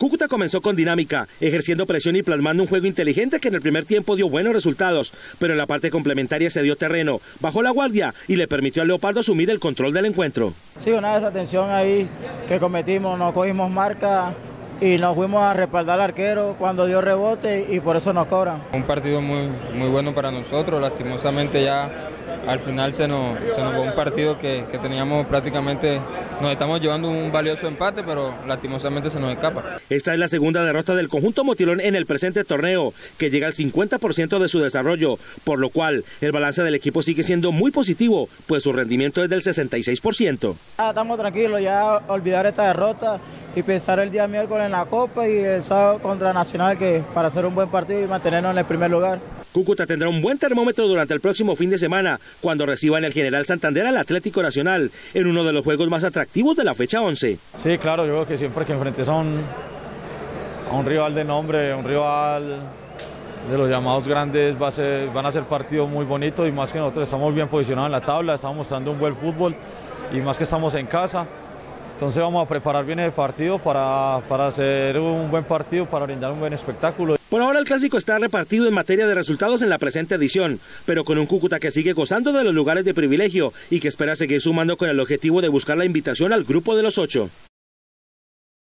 Cúcuta comenzó con dinámica, ejerciendo presión y plasmando un juego inteligente que en el primer tiempo dio buenos resultados, pero en la parte complementaria se dio terreno, bajó la guardia y le permitió al Leopardo asumir el control del encuentro. Sí, una desatención ahí que cometimos, nos cogimos marca y nos fuimos a respaldar al arquero cuando dio rebote y por eso nos cobran. Un partido muy, muy bueno para nosotros, lastimosamente ya al final se nos, se nos fue un partido que, que, teníamos prácticamente, nos estamos llevando un valioso empate, pero lastimosamente se nos escapa. Esta es la segunda derrota del conjunto motilón en el presente torneo, que llega al 50% de su desarrollo, por lo cual el balance del equipo sigue siendo muy positivo, pues su rendimiento es del 66%. Estamos tranquilos, ya olvidar esta derrota y pensar el día miércoles en la Copa y el sábado contra Nacional que para hacer un buen partido y mantenernos en el primer lugar. Cúcuta tendrá un buen termómetro durante el próximo fin de semana cuando reciba en el General Santander al Atlético Nacional en uno de los juegos más atractivos de la fecha 11. Sí, claro, yo creo que siempre que enfrentes a un, rival de nombre, un rival de los llamados grandes va a ser, van a ser partidos muy bonitos y más que nosotros estamos bien posicionados en la tabla, estamos mostrando un buen fútbol y más que estamos en casa. Entonces vamos a preparar bien el partido para, para hacer un buen partido, para brindar un buen espectáculo. Por ahora el clásico está repartido en materia de resultados en la presente edición, pero con un Cúcuta que sigue gozando de los lugares de privilegio y que espera seguir sumando con el objetivo de buscar la invitación al grupo de los ocho.